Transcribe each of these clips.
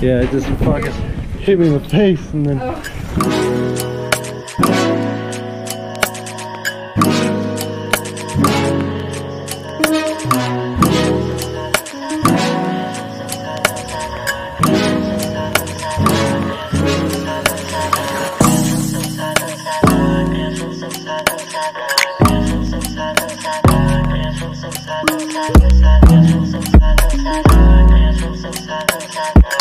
Yeah, it just fucking hit me in the face and then. Oh. Here.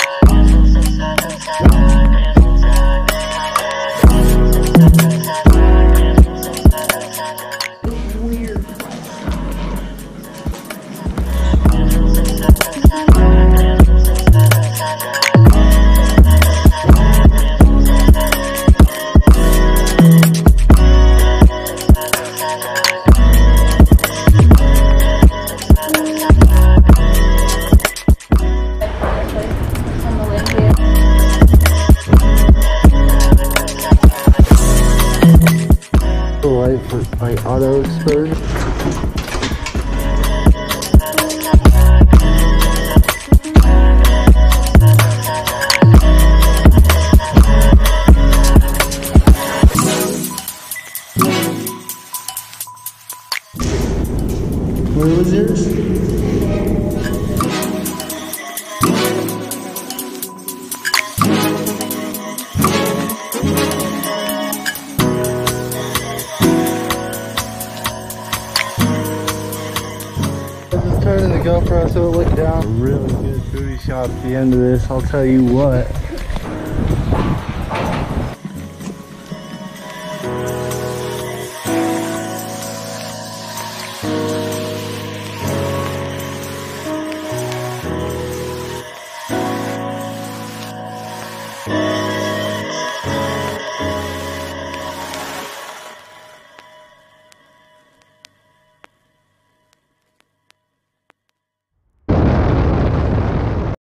For like auto exposure. Where was yours? GoPro so it looked down. Really good booty shot at the end of this, I'll tell you what.